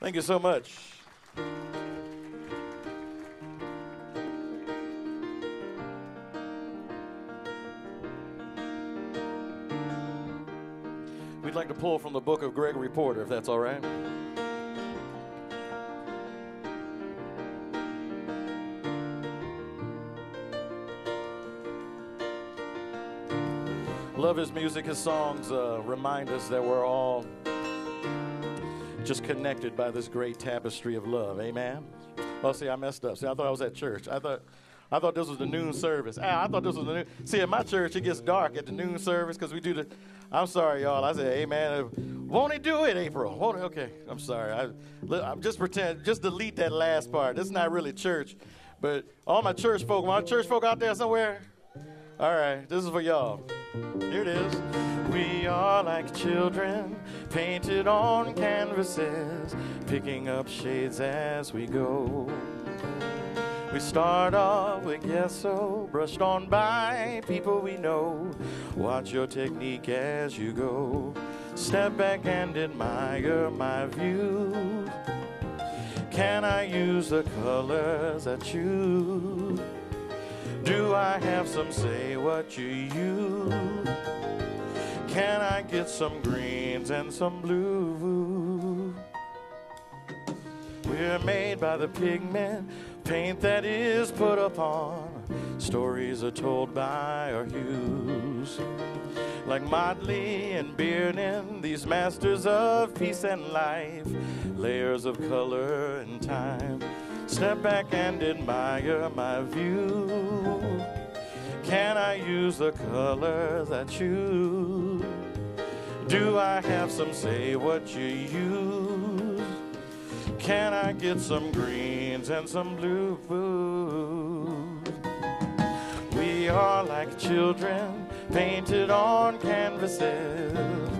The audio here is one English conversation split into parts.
Thank you so much. We'd like to pull from the book of Gregory Porter, if that's all right. Love his music, his songs uh, remind us that we're all just connected by this great tapestry of love. Amen. Well, see, I messed up. See, I thought I was at church. I thought. I thought this was the noon service. Ah, I thought this was the noon. See, at my church, it gets dark at the noon service because we do the. I'm sorry, y'all. I said, Amen. Won't he do it, April? Won't? Okay, I'm sorry. I, I'm just pretend. Just delete that last part. This is not really church, but all my church folk, my church folk out there somewhere. All right, this is for y'all. Here it is. We are like children painted on canvases, picking up shades as we go. We start off with gesso, brushed on by people we know. Watch your technique as you go. Step back and admire my view. Can I use the colors I choose? Do I have some say what you use? Can I get some greens and some blue? We're made by the pigment, paint that is put upon. Stories are told by our hues. Like Motley and Bearden, these masters of peace and life, layers of color and time. Step back and admire my view. Can I use the colors that you? Do I have some say what you use? Can I get some greens and some blue? We are like children painted on canvases.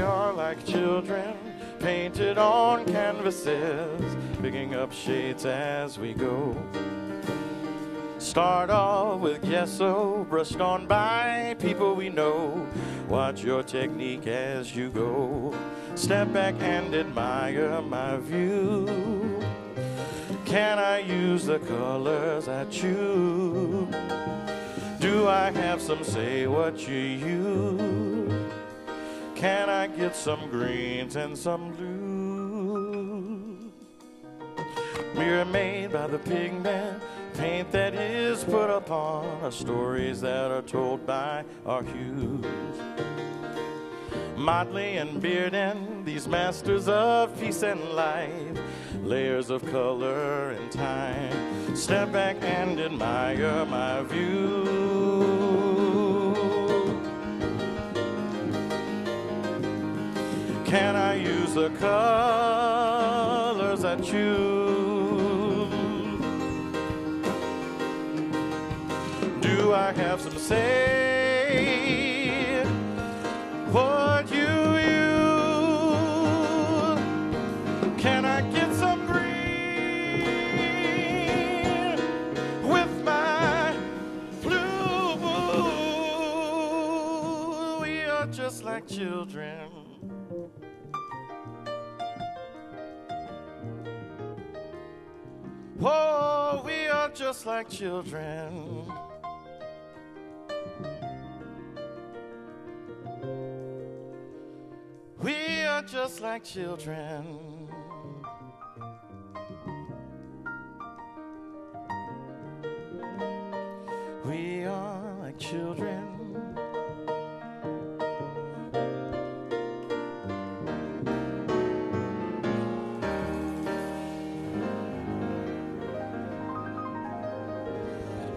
We are like children painted on canvases, picking up shades as we go. Start off with gesso, brushed on by people we know. Watch your technique as you go. Step back and admire my view. Can I use the colors I choose? Do I have some say what you use? Can I get some greens and some blue? Mirror made by the pigment, paint that is put upon our stories that are told by our hues. Motley and Bearden, these masters of peace and life, layers of color and time. Step back and admire my view. Use the colors I choose? Do I have some say what you use? Can I get some green with my blue? We are just like children. Oh, we are just like children. We are just like children. We are like children.